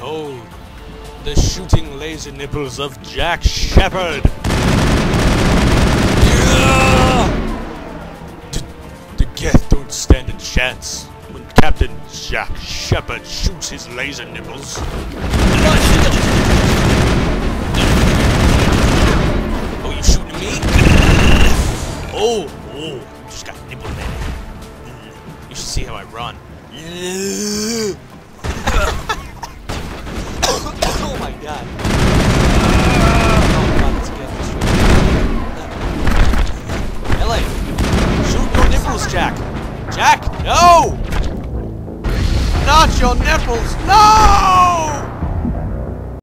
Behold, the shooting laser nipples of Jack Shepard. The, the Geth don't stand a chance when Captain Jack Shepard shoots his laser nipples. Oh, you shooting me? Oh, oh, just got nipple there. You should see how I run. Nipples, Jack. Jack, no! Not your nipples, no!